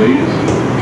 please.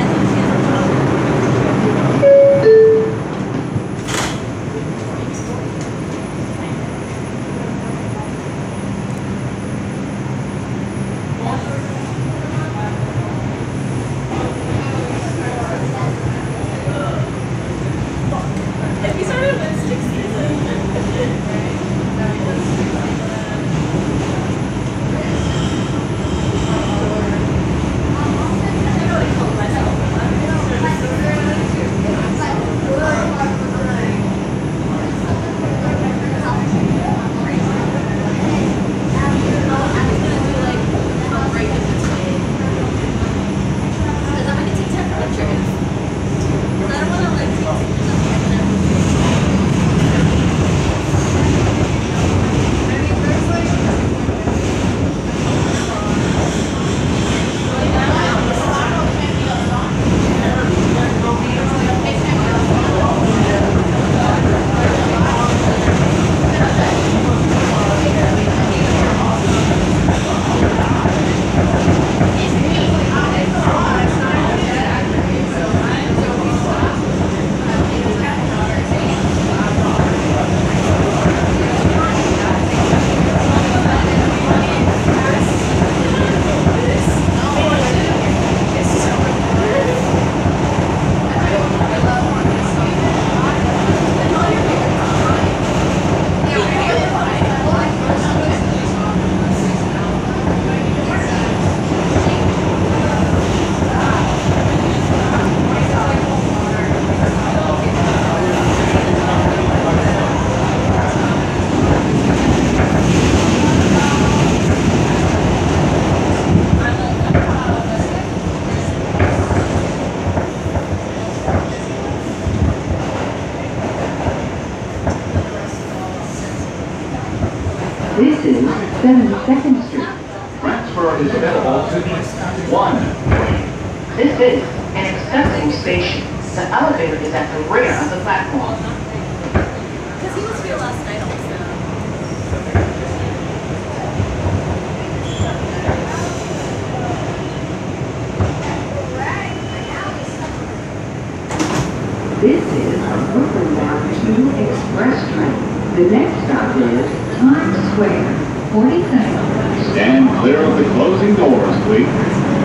This is an accessible station. The elevator is at the rear of the platform. Because he was here last night also. This is a Brooklyn bound to Express train. The next stop is Times Square, 42nd. Stand clear of the closing doors, please.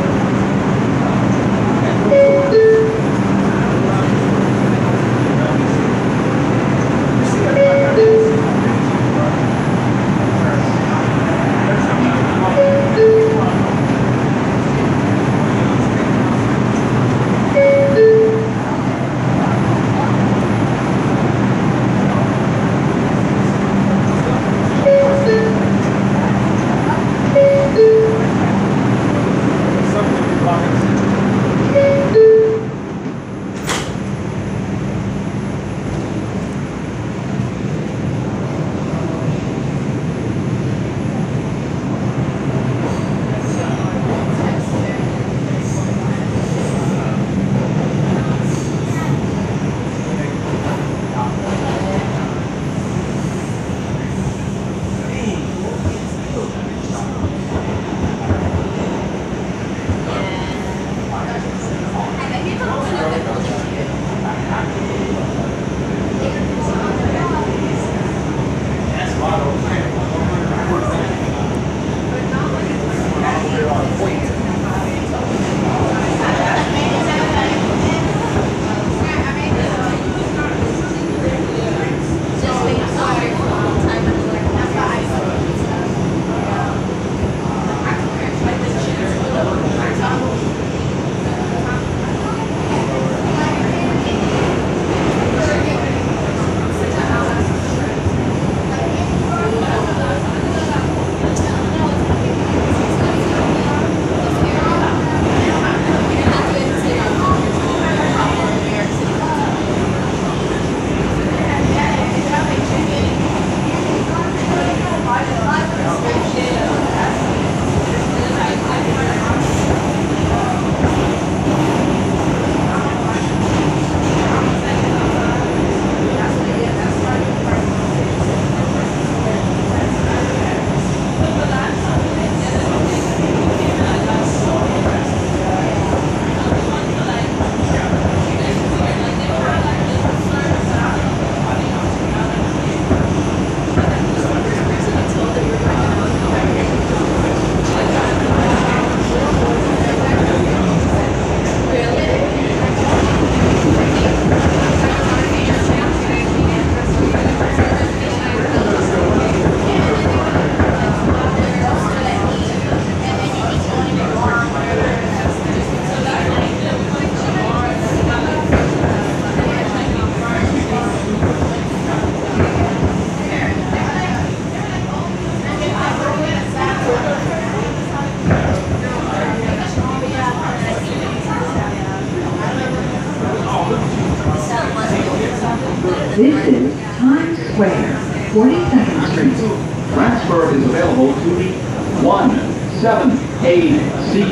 C,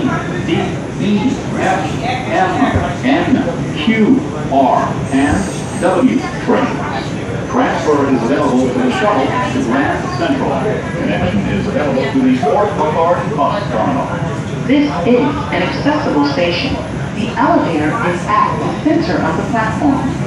D, E, F, M, N, Q, R, and W trains. Transfer is available to the shuttle to Grand Central. Connection is available to the Fort Boulevard Bus Terminal. This is an accessible station. The elevator is at the center of the platform.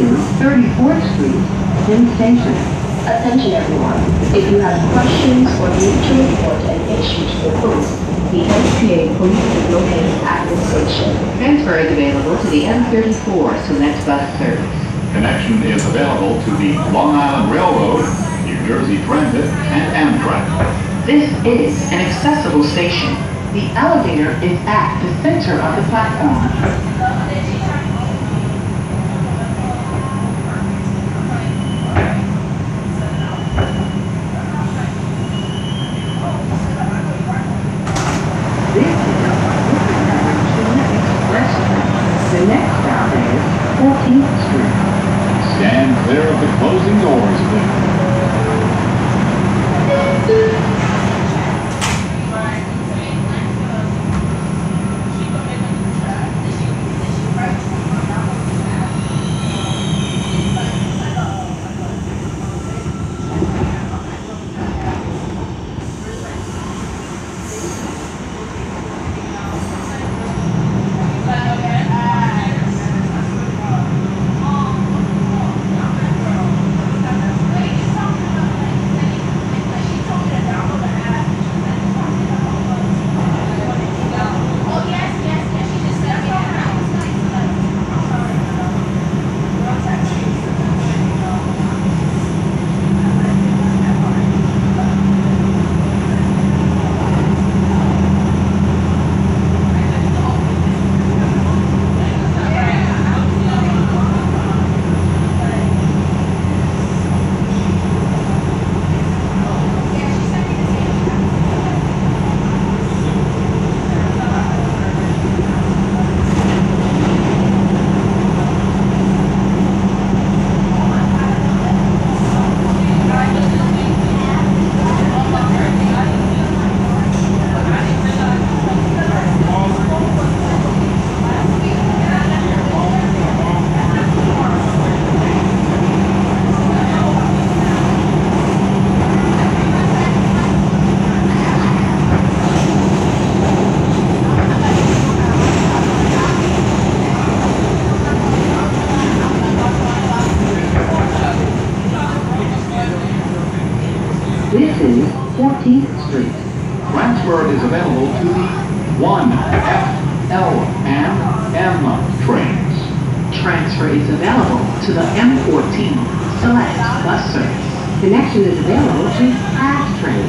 This is 34th Street, Penn Station. Attention everyone, if you have questions or need to report an issue to the police, the MTA Police is located at the station. Transfer is available to the M34 Select Bus Service. Connection is available to the Long Island Railroad, New Jersey Transit, and Amtrak. This is an accessible station. The elevator is at the center of the platform. Transfer is available to the 1, F, L, and M trains. transfer is available to the M14 Select bus service. Connection is available to PATH train.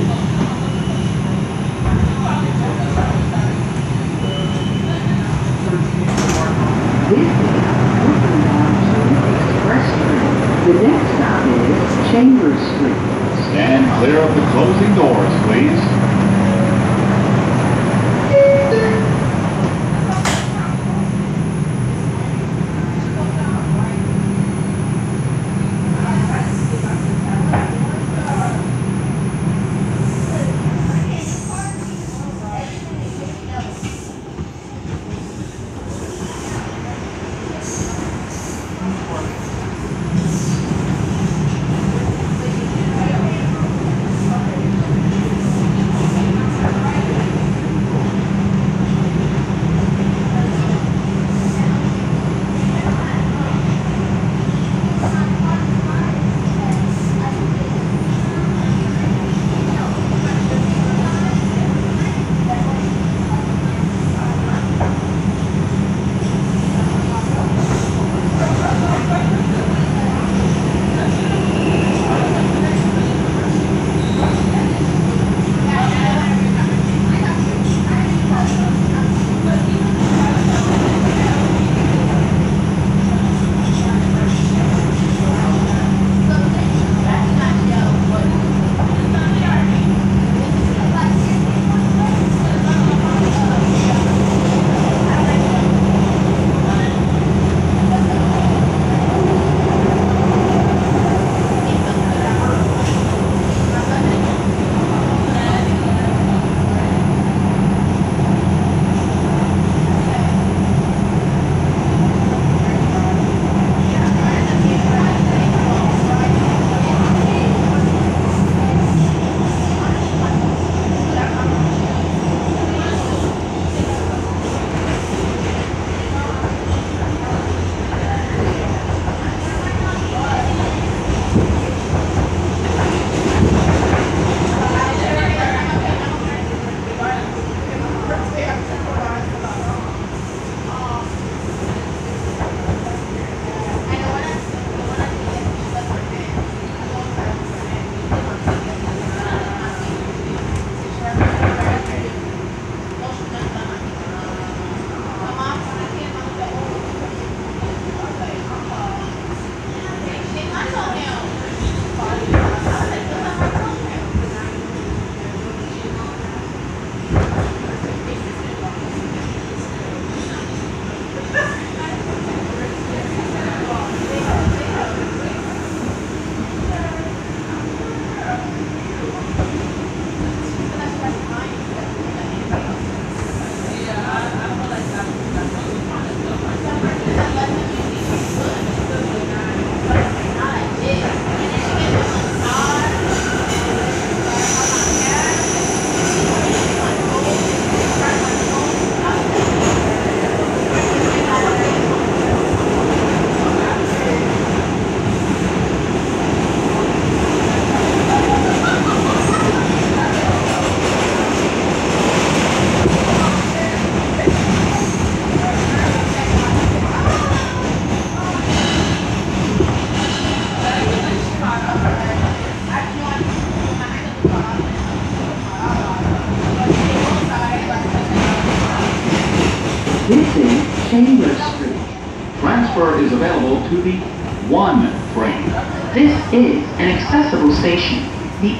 This is Brooklyn Bound 2 Express train. The next stop is Chambers Street. Stand clear of the closing doors, please.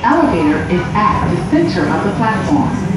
Elevator is at the center of the platform.